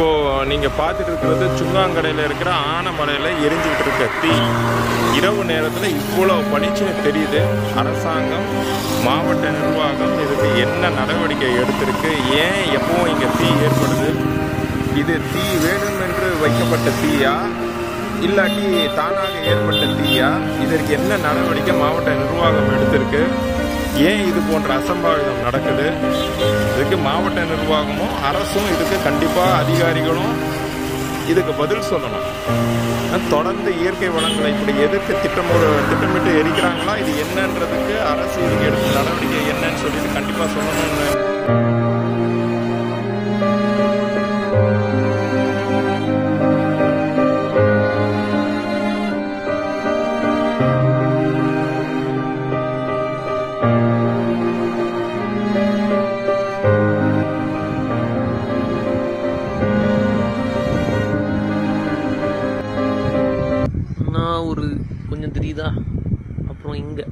இப்போது நீங்கள் பார்த்துட்டு இருக்கிறது சுங்காங்கடையில் இருக்கிற ஆனமலையில் எரிஞ்சுக்கிட்டு இருக்க தீ. இரவு நேரத்தில் இவ்வளோ பளிச்சுன்னு தெரியுது. அரசாங்கம் மாவட்ட நிர்வாகம் இதுக்கு என்ன நடவடிக்கை எடுத்திருக்கு? ஏன் எப்பவும் இங்கே தீ ஏற்படுது? இது தீ வேணும் என்று வைக்கப்பட்ட தீயா? இல்லாட்டி தானாக ஏற்பட்ட தீயா? இதற்கு என்ன நடவடிக்கை மாவட்ட நிர்வாகம் எடுத்திருக்கு? ஏன் இது போன்ற அசம்பாவிதம் நடக்குது? இதுக்கு மாவட்ட நிர்வாகமும் அரசும் இதுக்கு கண்டிப்பாக அதிகாரிகளும் இதுக்கு பதில் சொல்லணும். தொடர்ந்து இயற்கை வளங்களை இப்படி எதுக்கு திட்டம் திட்டமிட்டு எரிக்கிறாங்களா இது என்னன்றதுக்கு அரசு இதுக்கு எடுத்த நடவடிக்கை என்னன்னு சொல்லிட்டு கண்டிப்பாக சொல்லணும்னு ஒரு கொஞ்சம் தெரியுதா? அப்புறம் இங்கே.